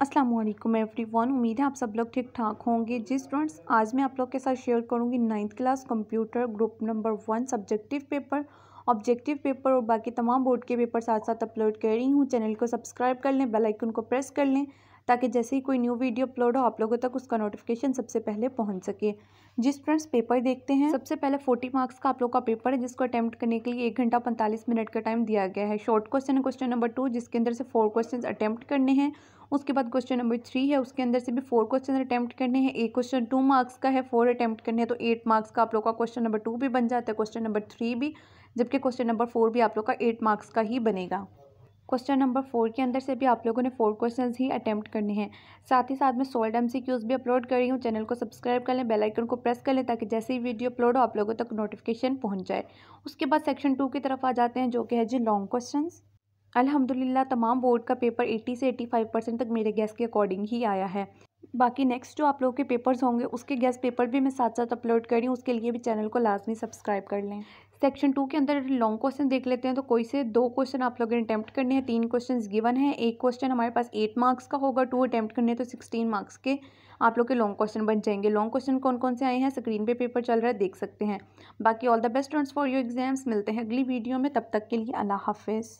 Aslam every one उम्मीद है आप सब लोग ठीक ठाक होंगे। जी स्टूडेंट्स आज मैं आप लोग के साथ शेयर करूँगी ninth class computer group number one subjective paper objective paper और बाकी तमाम बोर्ड के पेपर साथ साथ अपलोड कर रही हूँ। चैनल को सब्सक्राइब कर लें बेल आइकन को प्रेस कर लें ताकि जैसे ही कोई न्यू वीडियो अपलोड हो, आप लोगों तक उसका नोटिफिकेशन सबसे पहले पहुँच सके। जिस फ्रेंड्स पेपर देखते हैं, सबसे पहले फोर्टी मार्क्स का आप लोग का पेपर है, जिसको अटैम्प्ट करने के लिए एक घंटा पैंतालीस मिनट का टाइम दिया गया है। शॉर्ट क्वेश्चन है क्वेश्चन नंबर टू जिसके अंदर से फोर क्वेश्चन अटैम्प्ट करने हैं। उसके बाद क्वेश्चन नंबर थ्री है, उसके अंदर से भी फोर क्वेश्चन अटैम्प्ट करने हैं। एक क्वेश्चन टू मार्क्स का है फोर अटैम्प्ट करने हैं तो एट मार्क्स का आप लोग का क्वेश्चन नंबर टू भी बन जाता है क्वेश्चन नंबर थ्री भी, जबकि क्वेश्चन नंबर फोर भी आप लोग का एट मार्क्स का ही बनेगा। क्वेश्चन नंबर फोर के अंदर से भी आप लोगों ने फोर क्वेश्चंस ही अटैम्प्ट करने हैं। साथ ही साथ में सोल्ड एम भी अपलोड कर रही हूँ। चैनल को सब्सक्राइब कर लें, बेल आइकन को प्रेस कर लें ताकि जैसे ही वीडियो अपलोड हो, आप लोगों तक नोटिफिकेशन पहुँच जाए। उसके बाद सेक्शन टू की तरफ़ आ जाते हैं, जो कि है जी लॉन्ग क्वेश्चन अल्हम्दुलिल्लाह, तमाम बोर्ड का पेपर 80 से 85 परसेंट तक मेरे गैस के अकॉर्डिंग ही आया है। बाकी नेक्स्ट जो आप लोगों के पेपर्स होंगे, उसके गैस पेपर भी मैं साथ साथ अपलोड कर रही हूँ। उसके लिए भी चैनल को लाजमी सब्सक्राइब कर लें। सेक्शन टू के अंदर लॉन्ग क्वेश्चन देख लेते हैं तो कोई से दो क्वेश्चन आप लोगों ने अटैम्प्ट करने हैं, तीन क्वेश्चन गिवन है, एक क्वेश्चन हमारे पास एट मार्क्स का होगा टू अटैम्प्ट करने तो सिक्सटीन मार्क्स के आप लोग के लॉन्ग क्वेश्चन बन जाएँगे। लॉन्ग क्वेश्चन कौन कौन से आए हैं? स्क्रीन पे पेपर चल रहा है, देख सकते हैं। बाकी all the best for your exams मिलते हैं अगली वीडियो में, तब तक के लिए अल्लाह हाफिज़।